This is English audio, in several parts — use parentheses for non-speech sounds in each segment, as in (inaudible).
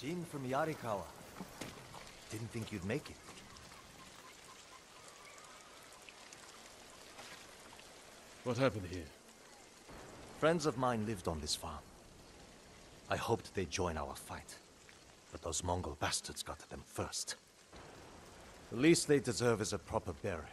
Jin from Yarikawa. Didn't think you'd make it. What happened here? Friends of mine lived on this farm. I hoped they'd join our fight. But those Mongol bastards got to them first. The least they deserve is a proper burial.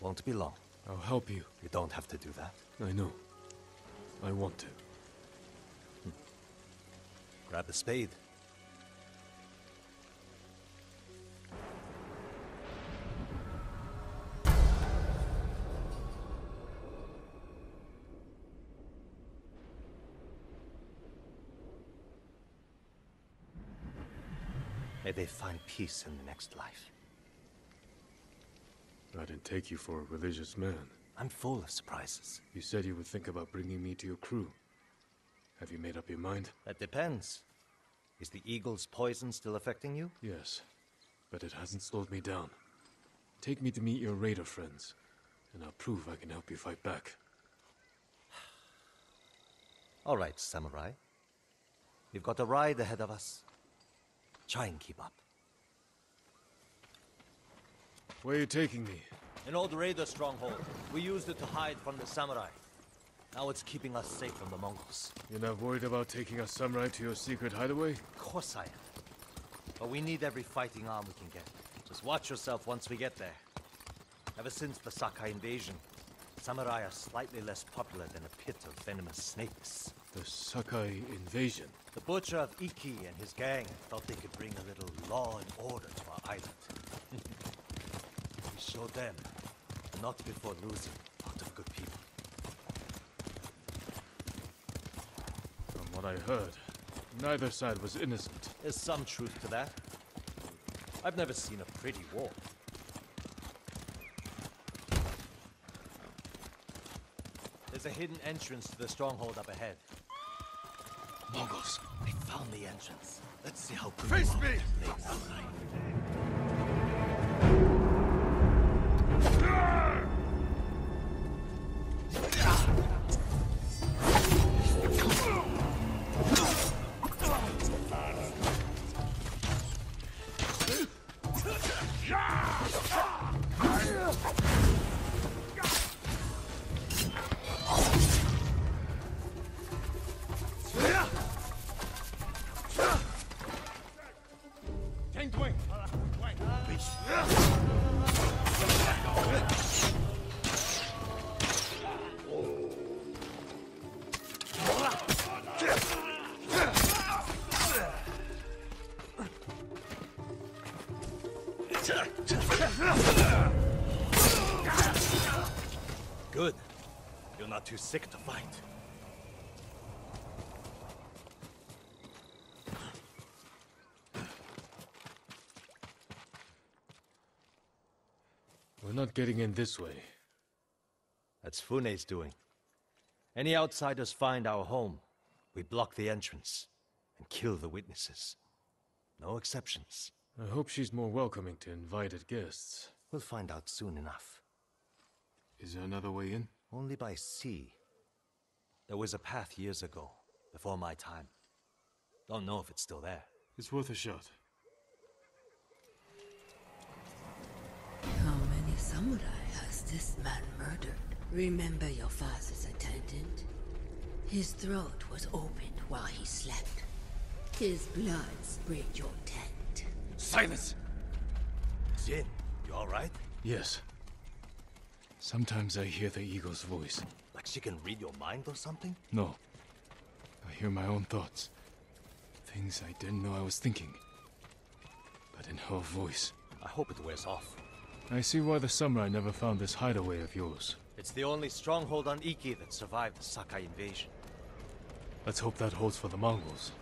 Won't be long. I'll help you. You don't have to do that. I know. I want to. Grab the spade. May they find peace in the next life. I didn't take you for a religious man. I'm full of surprises. You said you would think about bringing me to your crew. Have you made up your mind? That depends. Is the eagle's poison still affecting you? Yes, but it hasn't slowed me down. Take me to meet your raider friends, and I'll prove I can help you fight back. (sighs) All right, samurai. We've got a ride ahead of us. Try and keep up. Where are you taking me? An old raider stronghold. We used it to hide from the samurai. Now it's keeping us safe from the Mongols. You're not worried about taking a samurai to your secret hideaway? Of course I am. But we need every fighting arm we can get. Just watch yourself once we get there. Ever since the Sakai invasion, samurai are slightly less popular than a pit of venomous snakes. The Sakai invasion. The butcher of Iki and his gang thought they could bring a little law and order to our island. (laughs) we showed them, not before losing a lot of good people. From what I heard, neither side was innocent. There's some truth to that. I've never seen a pretty war. There's a hidden entrance to the stronghold up ahead. Mongols, they found the entrance. Let's see how good Face you are me! at ¡Vamos! You're too sick to fight. We're not getting in this way. That's Fune's doing. Any outsiders find our home, we block the entrance and kill the witnesses. No exceptions. I hope she's more welcoming to invited guests. We'll find out soon enough. Is there another way in? Only by sea. There was a path years ago, before my time. Don't know if it's still there. It's worth a shot. How many samurai has this man murdered? Remember your father's attendant? His throat was opened while he slept. His blood sprayed your tent. Silence! Jin, you alright? Yes. Sometimes I hear the eagle's voice. Like she can read your mind or something? No. I hear my own thoughts. Things I didn't know I was thinking. But in her voice. I hope it wears off. I see why the samurai never found this hideaway of yours. It's the only stronghold on Iki that survived the Sakai invasion. Let's hope that holds for the Mongols.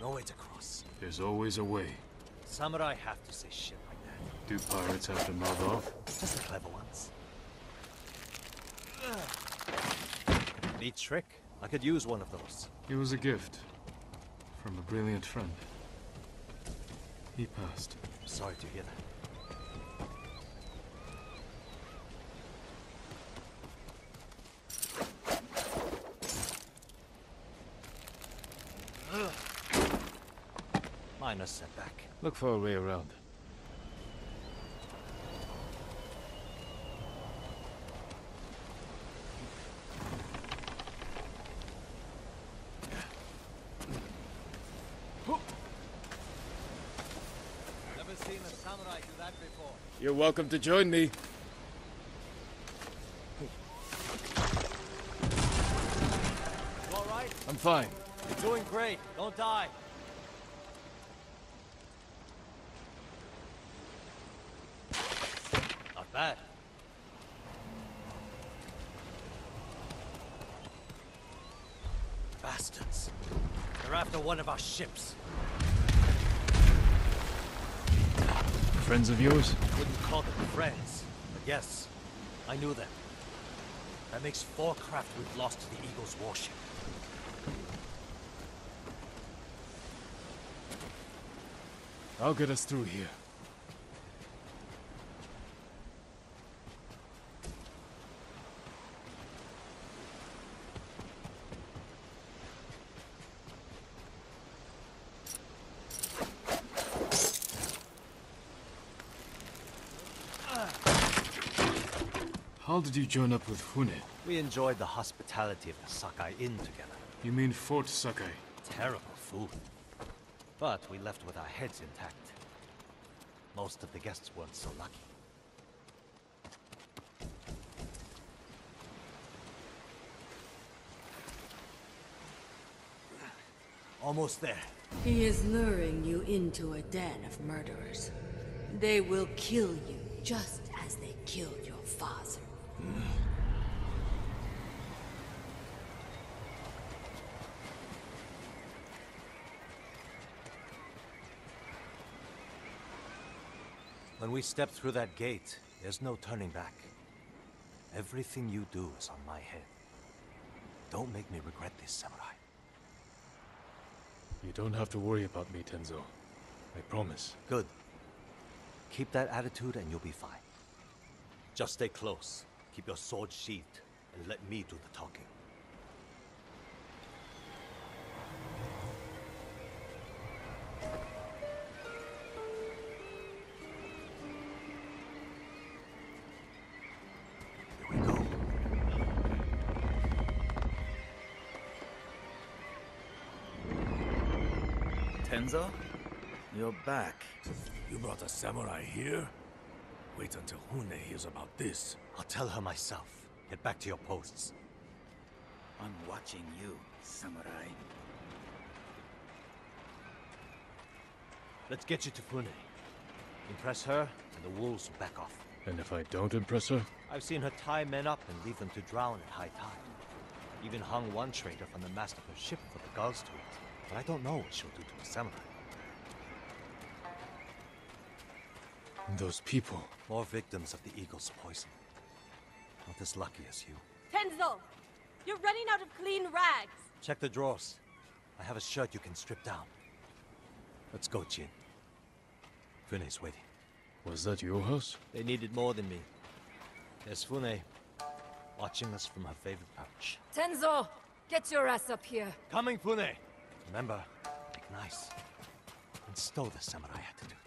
No way to cross. There's always a way. Samurai have to say shit like that. Do pirates have to mouth off? Just the clever Neat trick. I could use one of those. It was a gift. From a brilliant friend. He passed. Sorry to hear that. minor setback. Look for a way around. Never seen a samurai do that before. You're welcome to join me. You all right? I'm fine. You're doing great. Don't die. Not bad. Bastards. They're after one of our ships. Friends of yours? Wouldn't call them friends, but yes, I knew them. That makes four craft we've lost to the Eagle's warship. I'll get us through here. How did you join up with Fune? We enjoyed the hospitality of the Sakai Inn together. You mean Fort Sakai? Terrible food. But we left with our heads intact. Most of the guests weren't so lucky. Almost there. He is luring you into a den of murderers. They will kill you just as they killed your father. When we step through that gate, there's no turning back. Everything you do is on my head. Don't make me regret this, Samurai. You don't have to worry about me, Tenzo. I promise. Good. Keep that attitude and you'll be fine. Just stay close, keep your sword sheathed, and let me do the talking. Here we go. Tenzo? You're back. You brought a samurai here? Wait until Fune hears about this. I'll tell her myself. Get back to your posts. I'm watching you, samurai. Let's get you to Fune. Impress her, and the wolves will back off. And if I don't impress her? I've seen her tie men up and leave them to drown at high tide. Even hung one traitor from the mast of her ship for the gulls to eat. But I don't know what she'll do to a samurai. And those people. More victims of the eagle's poison. Not as lucky as you. Tenzo! You're running out of clean rags! Check the drawers. I have a shirt you can strip down. Let's go, Jin. Fune's waiting. Was that your house? They needed more than me. There's Fune, watching us from her favorite perch. Tenzo! Get your ass up here! Coming, Fune! Remember, make nice. And stow the samurai attitude.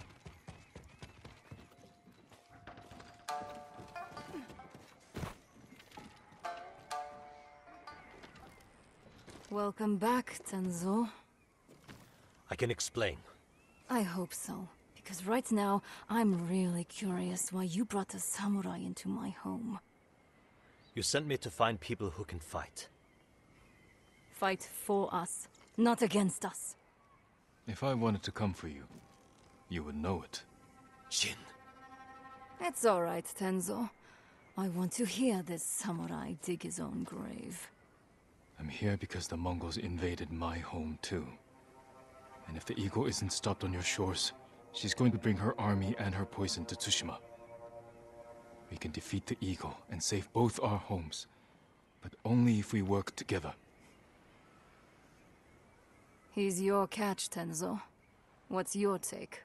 Welcome back, Tenzo. I can explain. I hope so. Because right now, I'm really curious why you brought a samurai into my home. You sent me to find people who can fight. Fight for us, not against us. If I wanted to come for you, you would know it. Jin, It's alright, Tenzo. I want to hear this samurai dig his own grave. I'm here because the Mongols invaded my home too. And if the eagle isn't stopped on your shores, she's going to bring her army and her poison to Tsushima. We can defeat the eagle and save both our homes, but only if we work together. He's your catch, Tenzo. What's your take?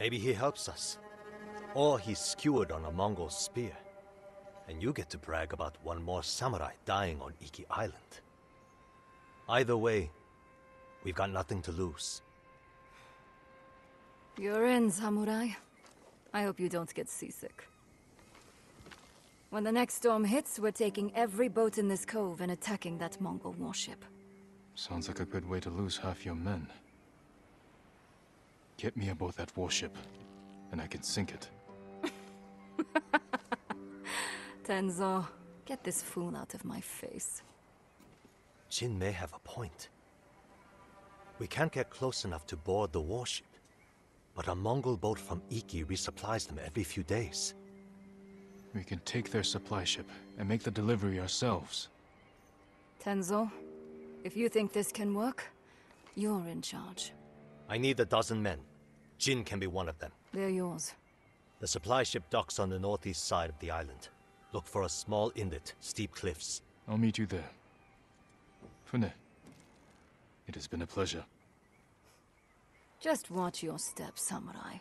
maybe he helps us. Or he's skewered on a Mongol spear. And you get to brag about one more samurai dying on Iki Island. Either way, we've got nothing to lose. You're in, Samurai. I hope you don't get seasick. When the next storm hits, we're taking every boat in this cove and attacking that Mongol warship. Sounds like a good way to lose half your men. Get me aboard that warship, and I can sink it. (laughs) Tenzo, get this fool out of my face. Jin may have a point. We can't get close enough to board the warship. But a Mongol boat from Iki resupplies them every few days. We can take their supply ship and make the delivery ourselves. Tenzo, if you think this can work, you're in charge. I need a dozen men. Jin can be one of them. They're yours. The supply ship docks on the northeast side of the island. Look for a small inlet, steep cliffs. I'll meet you there. Fune, it has been a pleasure. Just watch your step, Samurai.